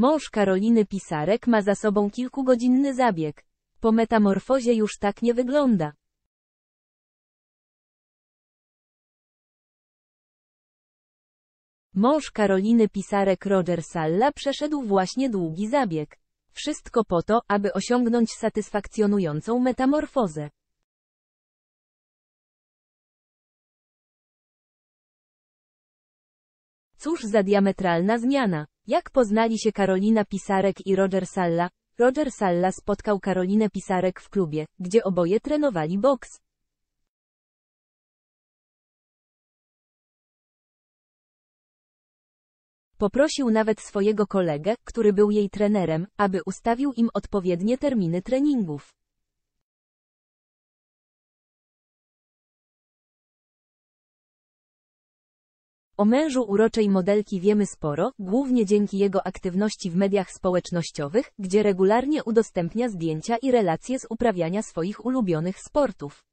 Mąż Karoliny Pisarek ma za sobą kilkugodzinny zabieg. Po metamorfozie już tak nie wygląda. Mąż Karoliny Pisarek Roger Salla przeszedł właśnie długi zabieg. Wszystko po to, aby osiągnąć satysfakcjonującą metamorfozę. Cóż za diametralna zmiana. Jak poznali się Karolina Pisarek i Roger Salla? Roger Salla spotkał Karolinę Pisarek w klubie, gdzie oboje trenowali boks. Poprosił nawet swojego kolegę, który był jej trenerem, aby ustawił im odpowiednie terminy treningów. O mężu uroczej modelki wiemy sporo, głównie dzięki jego aktywności w mediach społecznościowych, gdzie regularnie udostępnia zdjęcia i relacje z uprawiania swoich ulubionych sportów.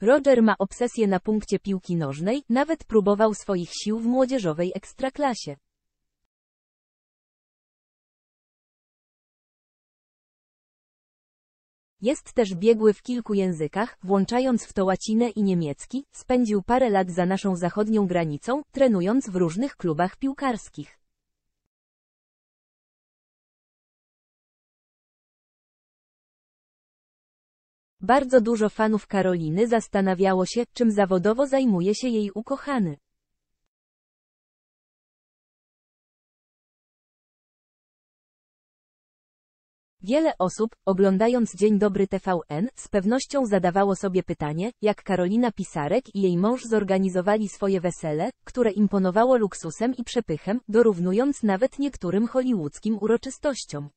Roger ma obsesję na punkcie piłki nożnej, nawet próbował swoich sił w młodzieżowej ekstraklasie. Jest też biegły w kilku językach, włączając w to łacinę i niemiecki, spędził parę lat za naszą zachodnią granicą, trenując w różnych klubach piłkarskich. Bardzo dużo fanów Karoliny zastanawiało się, czym zawodowo zajmuje się jej ukochany. Wiele osób, oglądając Dzień Dobry TVN, z pewnością zadawało sobie pytanie, jak Karolina Pisarek i jej mąż zorganizowali swoje wesele, które imponowało luksusem i przepychem, dorównując nawet niektórym hollywoodzkim uroczystościom.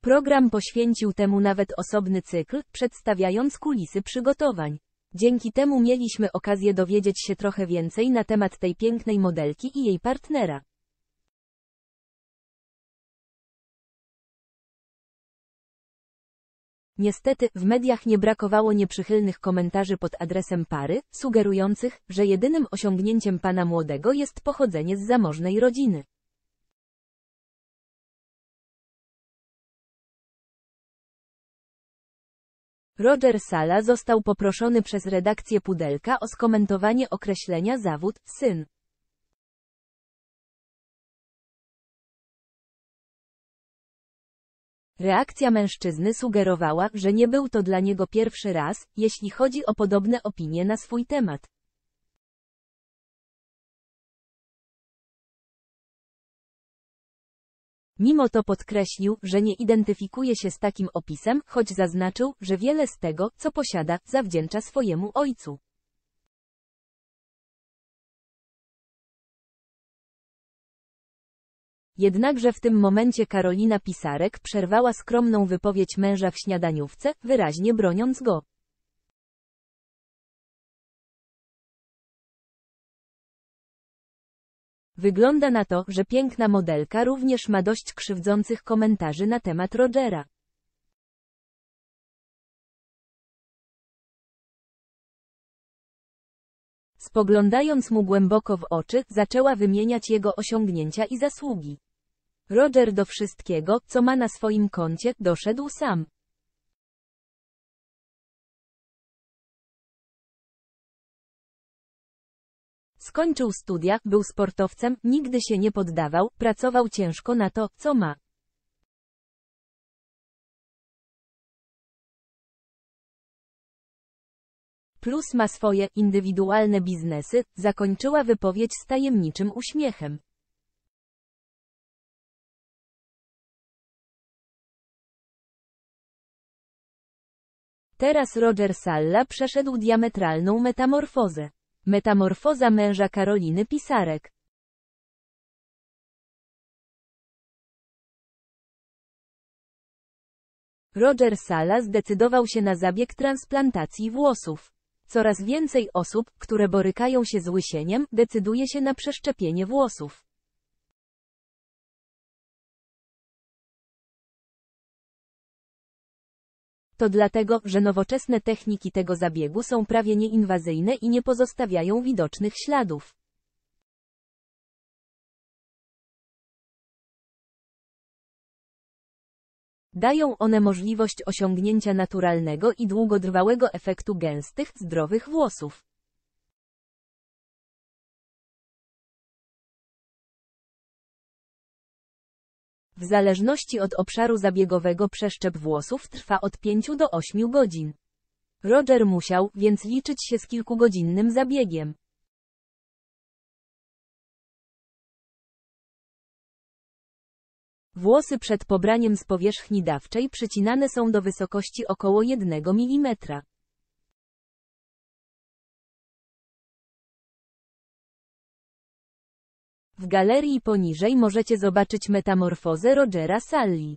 Program poświęcił temu nawet osobny cykl, przedstawiając kulisy przygotowań. Dzięki temu mieliśmy okazję dowiedzieć się trochę więcej na temat tej pięknej modelki i jej partnera. Niestety, w mediach nie brakowało nieprzychylnych komentarzy pod adresem pary, sugerujących, że jedynym osiągnięciem pana młodego jest pochodzenie z zamożnej rodziny. Roger Sala został poproszony przez redakcję Pudelka o skomentowanie określenia zawód, syn. Reakcja mężczyzny sugerowała, że nie był to dla niego pierwszy raz, jeśli chodzi o podobne opinie na swój temat. Mimo to podkreślił, że nie identyfikuje się z takim opisem, choć zaznaczył, że wiele z tego, co posiada, zawdzięcza swojemu ojcu. Jednakże w tym momencie Karolina Pisarek przerwała skromną wypowiedź męża w śniadaniówce, wyraźnie broniąc go. Wygląda na to, że piękna modelka również ma dość krzywdzących komentarzy na temat Rogera. Spoglądając mu głęboko w oczy, zaczęła wymieniać jego osiągnięcia i zasługi. Roger do wszystkiego, co ma na swoim koncie, doszedł sam. Skończył studia, był sportowcem, nigdy się nie poddawał, pracował ciężko na to, co ma. Plus ma swoje indywidualne biznesy, zakończyła wypowiedź z tajemniczym uśmiechem. Teraz Roger Salla przeszedł diametralną metamorfozę. Metamorfoza męża Karoliny Pisarek. Roger Sala zdecydował się na zabieg transplantacji włosów. Coraz więcej osób, które borykają się z łysieniem, decyduje się na przeszczepienie włosów. To dlatego, że nowoczesne techniki tego zabiegu są prawie nieinwazyjne i nie pozostawiają widocznych śladów. Dają one możliwość osiągnięcia naturalnego i długotrwałego efektu gęstych, zdrowych włosów. W zależności od obszaru zabiegowego przeszczep włosów trwa od 5 do 8 godzin. Roger musiał więc liczyć się z kilkugodzinnym zabiegiem. Włosy przed pobraniem z powierzchni dawczej przycinane są do wysokości około 1 mm. W galerii poniżej możecie zobaczyć metamorfozę Rogera Sully.